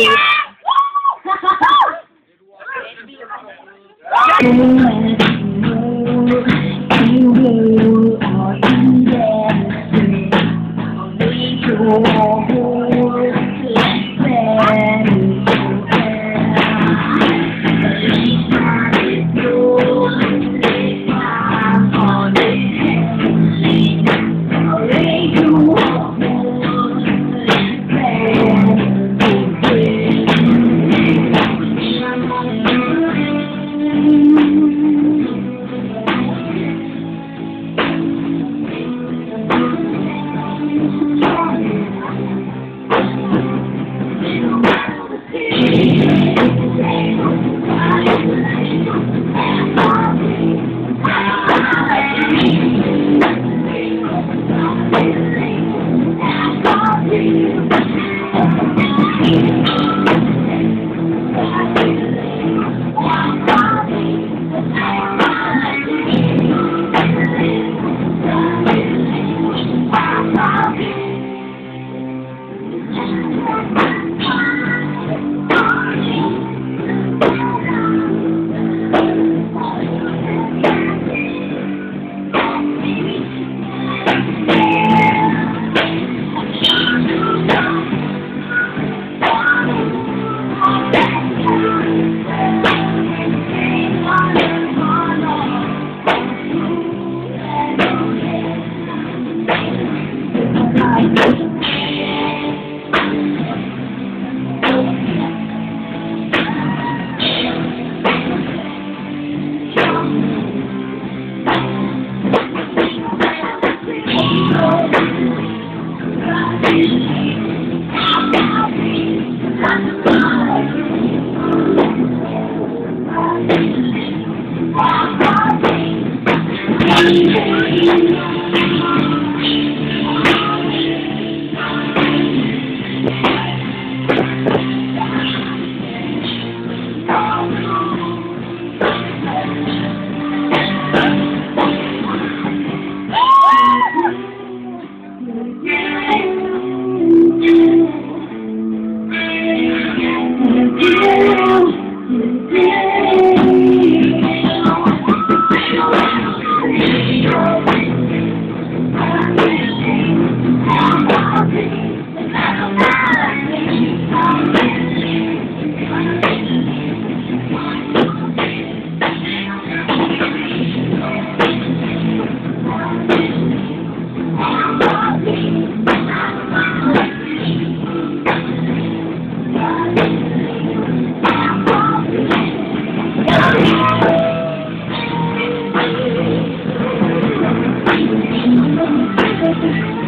Keith. Thank you. Thank you. Okay.